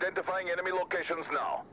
Identifying enemy locations now.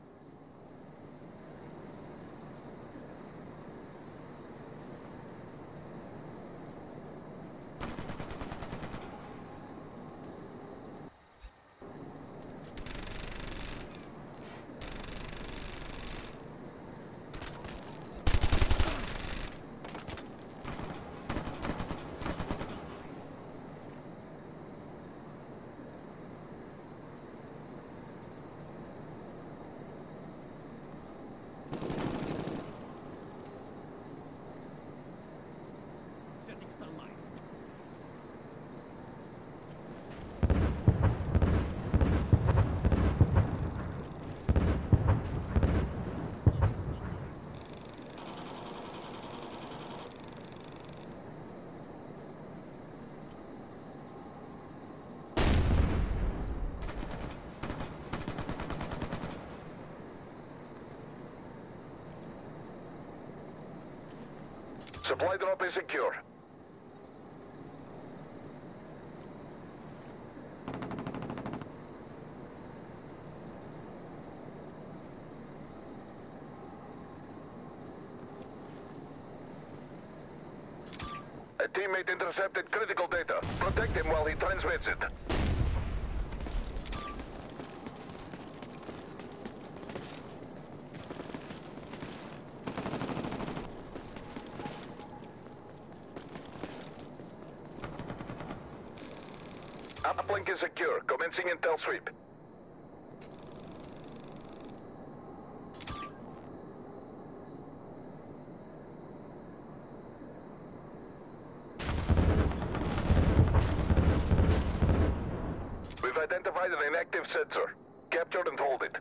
Supply drop is secure. A teammate intercepted critical data. Protect him while he transmits it. Uplink is secure. Commencing intel sweep. We've identified an inactive sensor. Capture and hold it.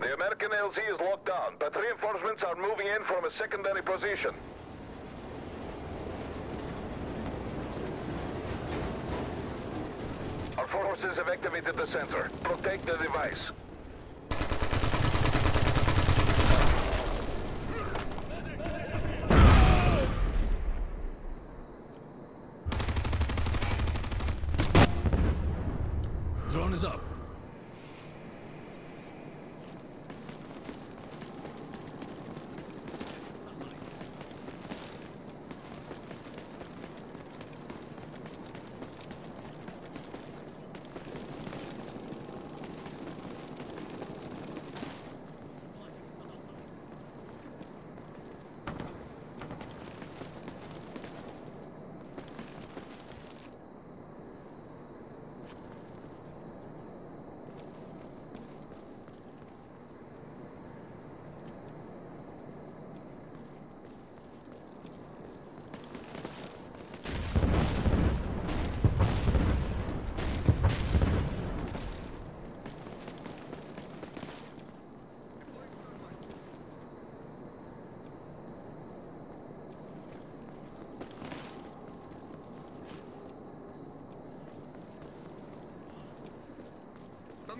The American LZ is locked down, but reinforcements are moving in from a secondary position. Our forces have activated the sensor. Protect the device. Drone is up.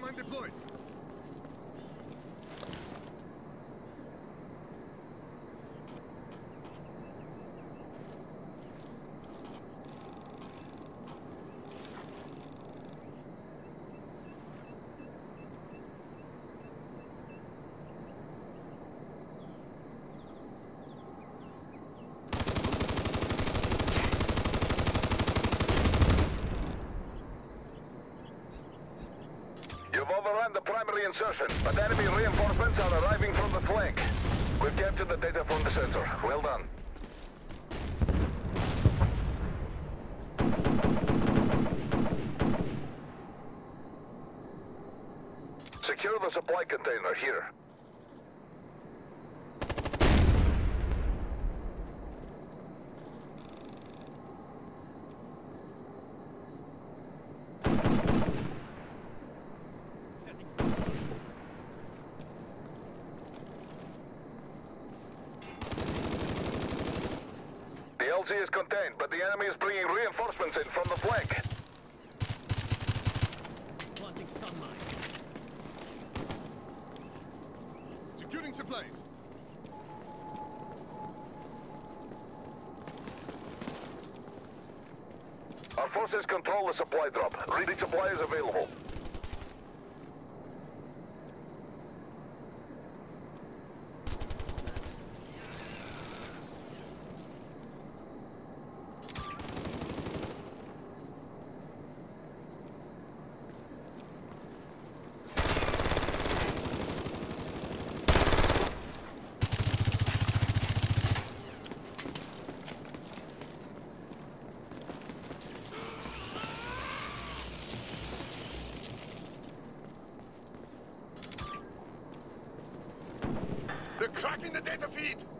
Mine deployed. The primary insertion, but enemy reinforcements are arriving from the flank. We've captured the data from the sensor. Well done. Secure the supply container here. Setting stun mine. The LZ is contained, but the enemy is bringing reinforcements in from the flank. Planting stun mine. Securing supplies. Our forces control the supply drop. Ready supply is available. They're the data feed.